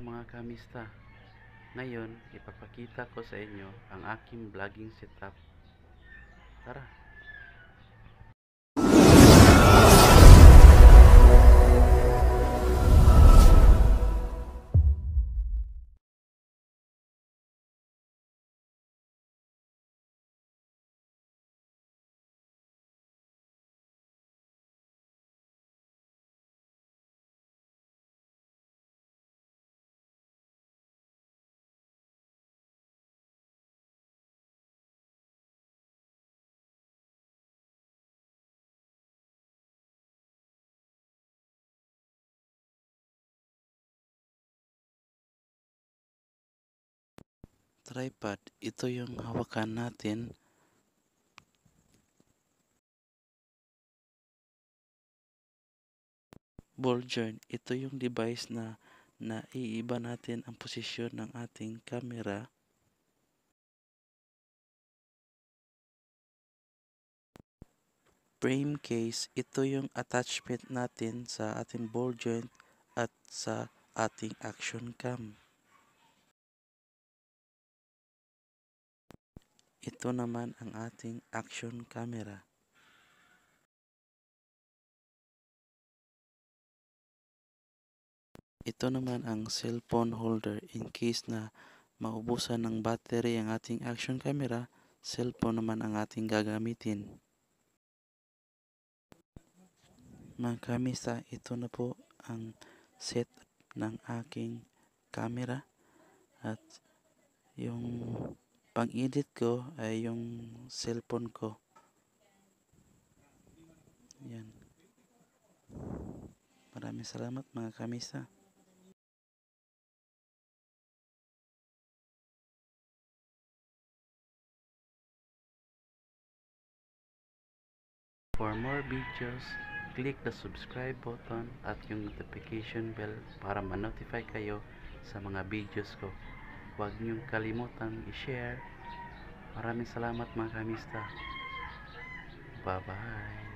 mga kamista. Ngayon, ipapakita ko sa inyo ang aking vlogging setup. Tara! Tripod, ito yung hawakan natin ball joint, ito yung device na naiiba natin ang posisyon ng ating camera. Frame case, ito yung attachment natin sa ating ball joint at sa ating action cam. Ito naman ang ating action camera. Ito naman ang cellphone holder in case na maubusan ng battery ang ating action camera, cellphone naman ang ating gagamitin. Mga kamisa, ito na po ang set ng aking camera at yung pang-edit ko ay yung cellphone ko. Yan. Maraming salamat mga kamisa. For more videos, click the subscribe button at yung notification bell para ma-notify kayo sa mga videos ko. Huwag niyong kalimutang i-share. Maraming salamat mga kamista. Bye-bye.